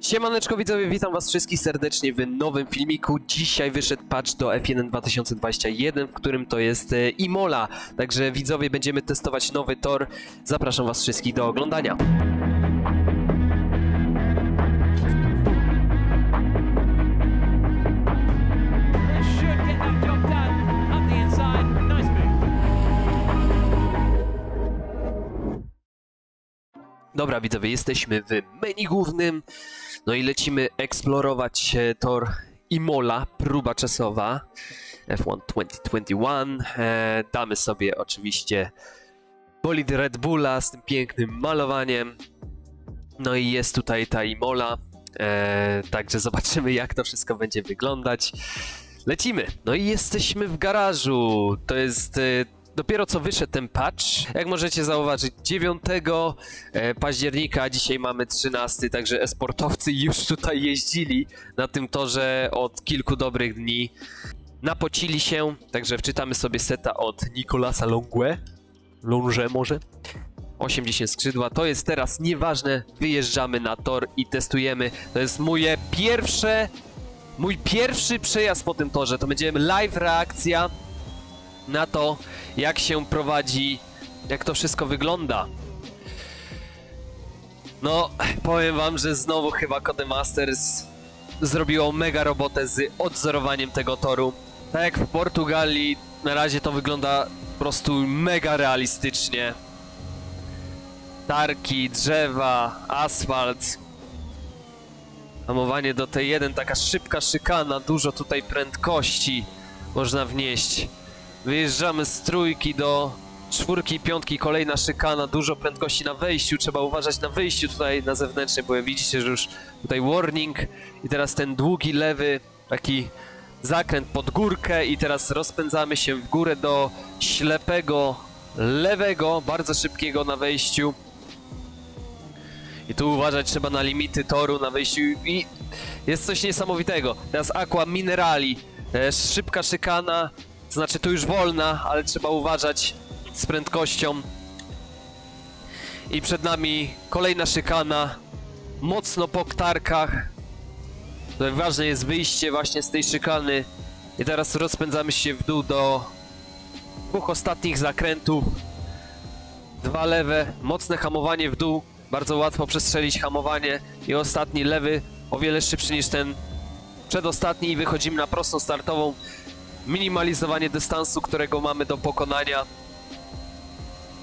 Siemaneczko widzowie, witam was wszystkich serdecznie w nowym filmiku. Dzisiaj wyszedł patch do F1 2021, w którym to jest e, Imola. Także widzowie, będziemy testować nowy tor. Zapraszam was wszystkich do oglądania. Dobra widzowie, jesteśmy w menu głównym. No i lecimy eksplorować e, tor Imola, próba czasowa F1 2021. E, damy sobie oczywiście bolid Red Bulla z tym pięknym malowaniem. No i jest tutaj ta Imola. E, także zobaczymy jak to wszystko będzie wyglądać. Lecimy. No i jesteśmy w garażu. To jest e, dopiero co wyszedł ten patch. Jak możecie zauważyć, 9 e, października, dzisiaj mamy 13, także esportowcy już tutaj jeździli na tym torze od kilku dobrych dni. Napocili się, także wczytamy sobie seta od Nicolasa Longue. Longe może? 80 skrzydła. To jest teraz nieważne. Wyjeżdżamy na tor i testujemy. To jest moje pierwsze. Mój pierwszy przejazd po tym torze. To będzie live reakcja na to, jak się prowadzi, jak to wszystko wygląda. No, powiem wam, że znowu chyba Codemasters zrobiło mega robotę z odzorowaniem tego toru. Tak jak w Portugalii, na razie to wygląda po prostu mega realistycznie. Tarki, drzewa, asfalt. Hamowanie do T1, taka szybka szykana, dużo tutaj prędkości można wnieść. Wyjeżdżamy z trójki do czwórki piątki, kolejna szykana, dużo prędkości na wejściu, trzeba uważać na wyjściu tutaj na zewnętrznej, bo widzicie, że już tutaj warning. I teraz ten długi lewy, taki zakręt pod górkę. I teraz rozpędzamy się w górę do ślepego lewego, bardzo szybkiego na wejściu. I tu uważać trzeba na limity toru na wyjściu i jest coś niesamowitego. Teraz Aqua Minerali, e, szybka szykana, znaczy tu już wolna, ale trzeba uważać z prędkością. I przed nami kolejna szykana, mocno po ktarkach. Tutaj ważne jest wyjście właśnie z tej szykany. I teraz rozpędzamy się w dół do dwóch ostatnich zakrętów. Dwa lewe, mocne hamowanie w dół. Bardzo łatwo przestrzelić hamowanie. I ostatni lewy, o wiele szybszy niż ten przedostatni. I wychodzimy na prostą startową. Minimalizowanie dystansu, którego mamy do pokonania.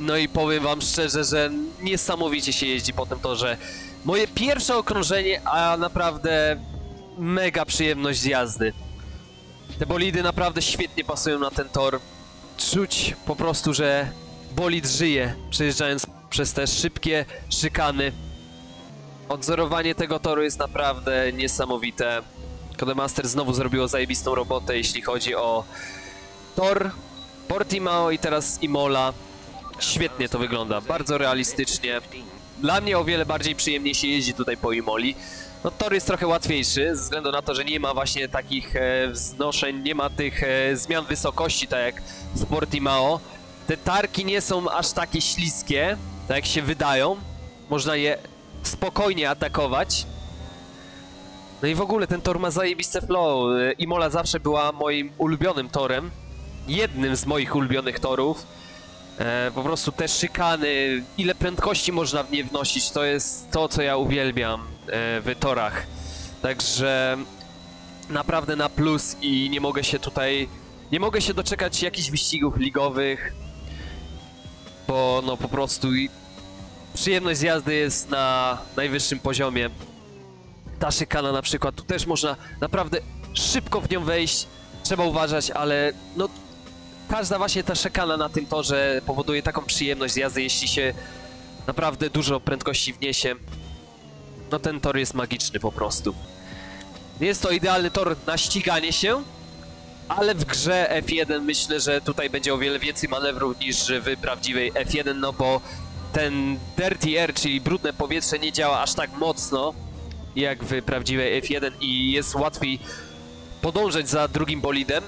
No i powiem wam szczerze, że niesamowicie się jeździ po tym torze. Moje pierwsze okrążenie, a naprawdę mega przyjemność z jazdy. Te bolidy naprawdę świetnie pasują na ten tor. Czuć po prostu, że bolid żyje, przejeżdżając przez te szybkie szykany. Odzorowanie tego toru jest naprawdę niesamowite. Codemaster znowu zrobiło zajebistą robotę, jeśli chodzi o tor, Portimao i teraz Imola. Świetnie to wygląda, bardzo realistycznie. Dla mnie o wiele bardziej przyjemnie się jeździ tutaj po Imoli. No tor jest trochę łatwiejszy, ze względu na to, że nie ma właśnie takich e, wznoszeń, nie ma tych e, zmian wysokości, tak jak w Portimao. Te tarki nie są aż takie śliskie, tak jak się wydają. Można je spokojnie atakować. No i w ogóle ten tor ma zajebiste flow. E, Imola zawsze była moim ulubionym torem. Jednym z moich ulubionych torów. E, po prostu te szykany, ile prędkości można w nie wnosić, to jest to, co ja uwielbiam e, w torach. Także naprawdę na plus i nie mogę się tutaj, nie mogę się doczekać jakichś wyścigów ligowych, bo no po prostu przyjemność z jazdy jest na najwyższym poziomie. Ta szykana na przykład, tu też można naprawdę szybko w nią wejść, trzeba uważać, ale no każda właśnie ta szekana na tym torze powoduje taką przyjemność z jazdy, jeśli się naprawdę dużo prędkości wniesie. No ten tor jest magiczny po prostu. Jest to idealny tor na ściganie się, ale w grze F1 myślę, że tutaj będzie o wiele więcej manewrów niż w prawdziwej F1, no bo ten dirty air, czyli brudne powietrze nie działa aż tak mocno jak w prawdziwej F1 i jest łatwiej podążać za drugim bolidem.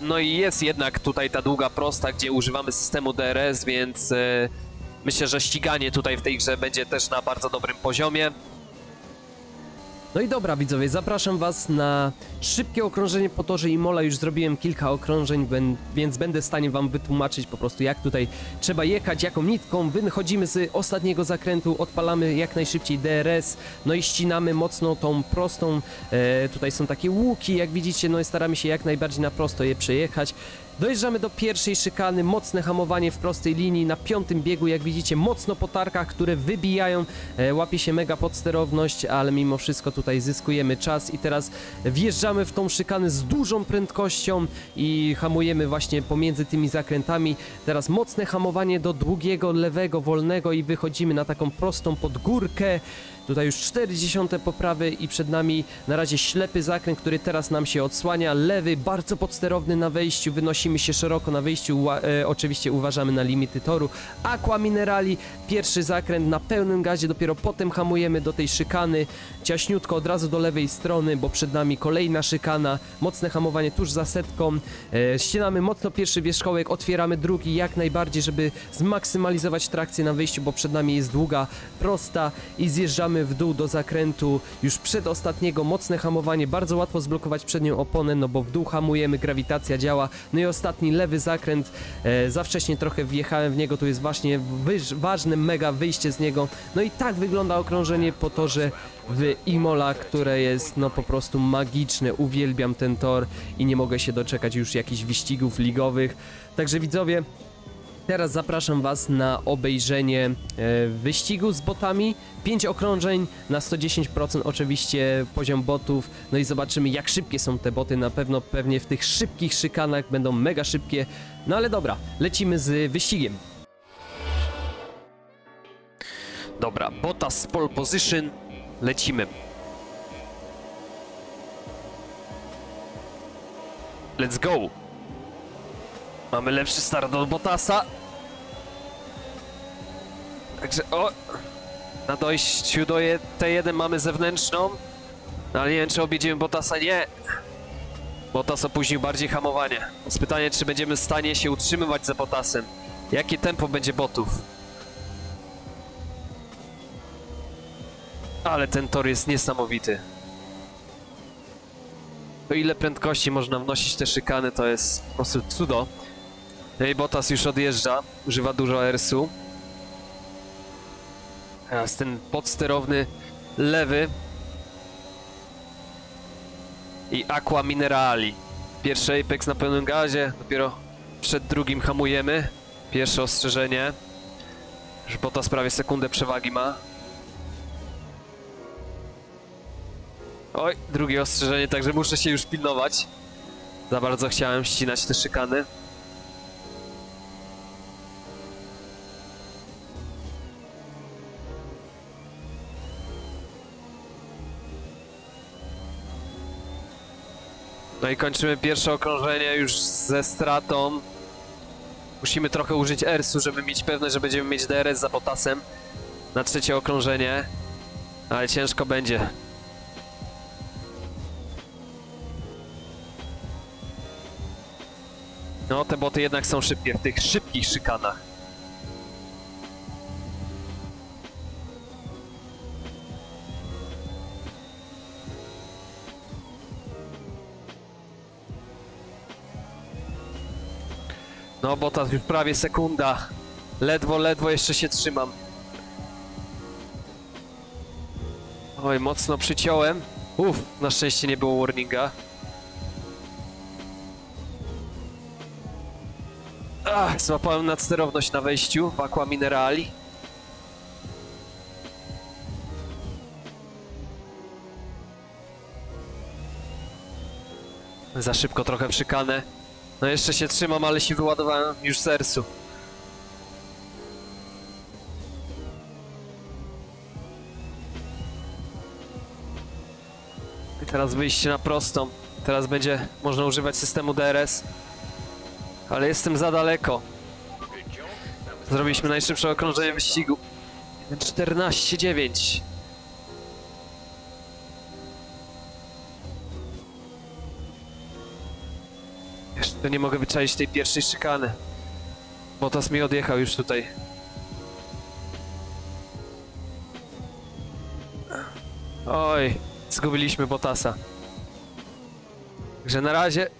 No i jest jednak tutaj ta długa prosta, gdzie używamy systemu DRS, więc e, Myślę, że ściganie tutaj w tej grze będzie też na bardzo dobrym poziomie. No i dobra widzowie, zapraszam was na szybkie okrążenie. Po torze Imola, już zrobiłem kilka okrążeń, więc będę w stanie wam wytłumaczyć po prostu jak tutaj trzeba jechać, jaką nitką, wychodzimy z ostatniego zakrętu, odpalamy jak najszybciej DRS, no i ścinamy mocno tą prostą, e, tutaj są takie łuki, jak widzicie, no i staramy się jak najbardziej na prosto je przejechać. Dojeżdżamy do pierwszej szykany, mocne hamowanie w prostej linii, na piątym biegu, jak widzicie, mocno po tarkach, które wybijają, e, łapie się mega podsterowność, ale mimo wszystko tutaj zyskujemy czas i teraz wjeżdżamy w tą szykanę z dużą prędkością i hamujemy właśnie pomiędzy tymi zakrętami. Teraz mocne hamowanie do długiego, lewego, wolnego i wychodzimy na taką prostą podgórkę. Tutaj już 40 poprawy i przed nami na razie ślepy zakręt, który teraz nam się odsłania. Lewy, bardzo podsterowny na wejściu, wynosimy się szeroko na wyjściu. Ła- e, oczywiście uważamy na limity toru. Aqua Minerali, pierwszy zakręt na pełnym gazie, dopiero potem hamujemy do tej szykany. Ciaśniutko od razu do lewej strony, bo przed nami kolejna szykana. Mocne hamowanie tuż za setką. E, ścinamy mocno pierwszy wierzchołek, otwieramy drugi jak najbardziej, żeby zmaksymalizować trakcję na wyjściu, bo przed nami jest długa, prosta i zjeżdżamy w dół do zakrętu. Już przed ostatniego, mocne hamowanie, bardzo łatwo zblokować przednią oponę, no bo w dół hamujemy, grawitacja działa, no i ostatni lewy zakręt, e, za wcześnie trochę wjechałem w niego, tu jest właśnie ważne mega wyjście z niego, no i tak wygląda okrążenie po torze w Imola, które jest no po prostu magiczne, uwielbiam ten tor i nie mogę się doczekać już jakichś wyścigów ligowych, także widzowie, Teraz zapraszam Was na obejrzenie e, wyścigu z botami. 5 okrążeń na 110% oczywiście poziom botów. No i zobaczymy jak szybkie są te boty. Na pewno pewnie w tych szybkich szykanach będą mega szybkie. No ale dobra, lecimy z wyścigiem. Dobra, Bottas pole position, lecimy. Let's go. Mamy lepszy start od Bottasa. Także o, na dojściu do je- T1 mamy zewnętrzną. No, ale nie wiem, czy objedziemy Bottasa, nie. Bottas opóźnił bardziej hamowanie. Jest pytanie, czy będziemy w stanie się utrzymywać za Bottasem. Jakie tempo będzie botów? Ale ten tor jest niesamowity. To ile prędkości można wnosić te szykany, to jest po prostu cudo. I Bottas już odjeżdża, używa dużo ersu. Teraz ten podsterowny lewy. I Aqua Minerali. Pierwszy Apex na pełnym gazie, dopiero przed drugim hamujemy. Pierwsze ostrzeżenie. Że Bottas prawie sekundę przewagi ma. Oj, drugie ostrzeżenie, także muszę się już pilnować. Za bardzo chciałem ścinać te szykany. No i kończymy pierwsze okrążenie już ze stratą. Musimy trochę użyć ersu, żeby mieć pewność, że będziemy mieć DRS za Bottasem na trzecie okrążenie. Ale ciężko będzie. No, te boty jednak są szybkie w tych szybkich szykanach. No, Bottas już prawie sekunda. Ledwo, ledwo jeszcze się trzymam. Oj, mocno przyciąłem. Uff, na szczęście nie było warninga. Ach, złapałem nadsterowność na wejściu w Aqua Minerali. Za szybko trochę w. No jeszcze się trzymam, ale się wyładowałem już z ersu. I teraz wyjście na prostą. Teraz będzie można używać systemu DRS. Ale jestem za daleko. Zrobiliśmy najszybsze okrążenie wyścigu. 14,9. To nie mogę wyczaić tej pierwszej szykany. Botas mi odjechał już tutaj. Oj, zgubiliśmy Botasa. Także na razie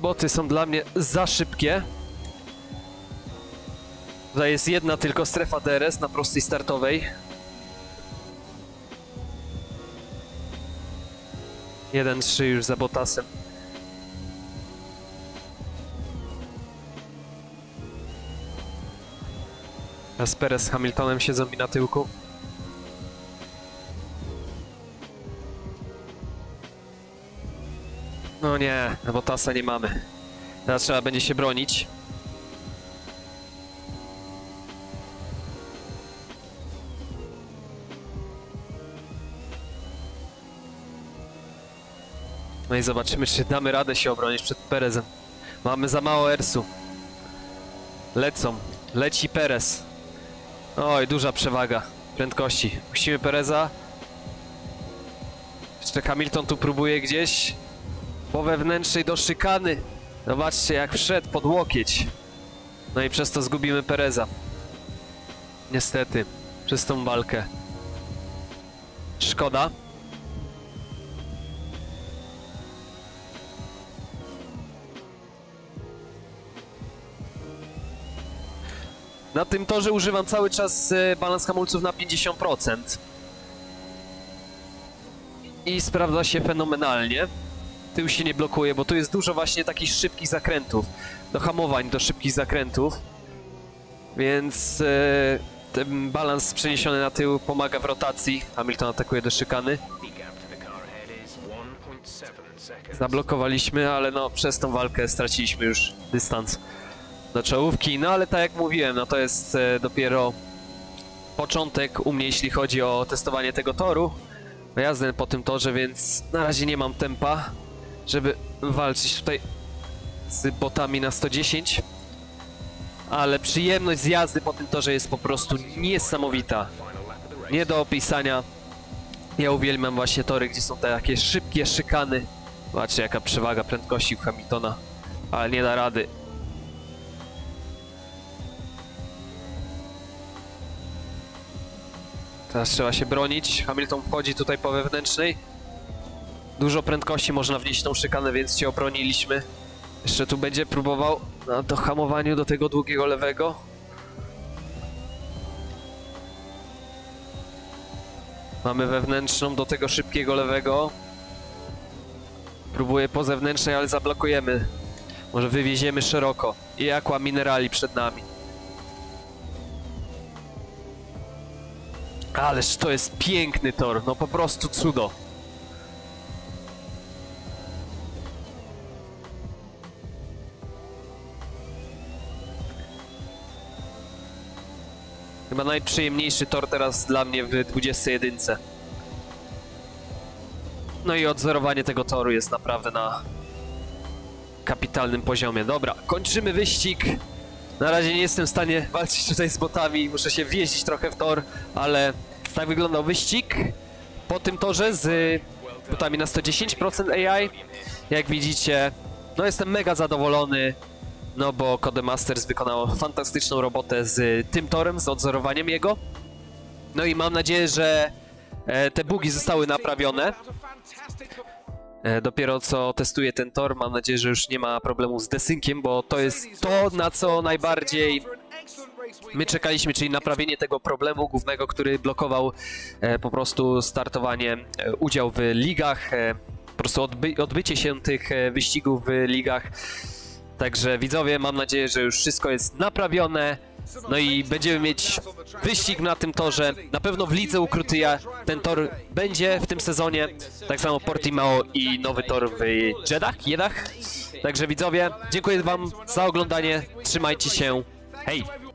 boty są dla mnie za szybkie. Tutaj jest jedna tylko strefa DRS na prostej startowej. Jeden trzy już za Botasem. Teraz Perez z Hamiltonem siedzą mi na tyłku. No nie, Botasa nie mamy. Teraz trzeba będzie się bronić. No i zobaczymy, czy damy radę się obronić przed Perezem. Mamy za mało Ersu. Lecą. Leci Perez. Oj, duża przewaga prędkości. Musimy Pereza. Jeszcze Hamilton tu próbuje gdzieś. Po wewnętrznej do szykany. Zobaczcie, jak wszedł pod łokieć. No i przez to zgubimy Pereza. Niestety, przez tą walkę. Szkoda. Na tym torze używam cały czas e, balans hamulców na 50%. I sprawdza się fenomenalnie. Tył się nie blokuje, bo tu jest dużo właśnie takich szybkich zakrętów. Do hamowań, do szybkich zakrętów. Więc e, ten balans przeniesiony na tył pomaga w rotacji. Hamilton atakuje do szykany. The gap to the car ahead is 1.7 seconds. Zablokowaliśmy, ale no przez tą walkę straciliśmy już dystans do czołówki. No ale tak jak mówiłem, no to jest e, dopiero początek u mnie, jeśli chodzi o testowanie tego toru. Jazdę po tym torze, więc na razie nie mam tempa, żeby walczyć tutaj z botami na 110. Ale przyjemność z jazdy po tym torze jest po prostu niesamowita. Nie do opisania. Ja uwielbiam właśnie tory, gdzie są te takie szybkie szykany. Zobaczcie jaka przewaga prędkości u Hamiltona. Ale nie da rady. Teraz trzeba się bronić. Hamilton wchodzi tutaj po wewnętrznej. Dużo prędkości można wnieść tą szykanę, więc się obroniliśmy. Jeszcze tu będzie próbował na dohamowaniu do tego długiego lewego. Mamy wewnętrzną do tego szybkiego lewego. Próbuję po zewnętrznej, ale zablokujemy. Może wywieziemy szeroko. I Aqua Minerali przed nami. Ależ to jest piękny tor, no po prostu cudo. Chyba najprzyjemniejszy tor teraz dla mnie w 21. No i odzorowanie tego toru jest naprawdę na kapitalnym poziomie. Dobra, kończymy wyścig. Na razie nie jestem w stanie walczyć tutaj z botami, muszę się wjeździć trochę w tor, ale tak wyglądał wyścig po tym torze z botami na 110% AI. Jak widzicie, no jestem mega zadowolony, no bo Codemasters wykonał fantastyczną robotę z tym torem, z odzorowaniem jego. No i mam nadzieję, że e, te bugi zostały naprawione. E, Dopiero co testuję ten tor, mam nadzieję, że już nie ma problemu z desynkiem, bo to jest to, na co najbardziej my czekaliśmy, czyli naprawienie tego problemu głównego, który blokował e, po prostu startowanie, e, udział w ligach, e, po prostu odby odbycie się tych e, wyścigów w ligach. Także widzowie, mam nadzieję, że już wszystko jest naprawione. No i będziemy mieć wyścig na tym torze. Na pewno w lidze Ukrutyja ten tor będzie w tym sezonie. Tak samo Portimao i nowy tor w Jeddah. Jeddah. Także widzowie, dziękuję wam za oglądanie. Trzymajcie się. Hey.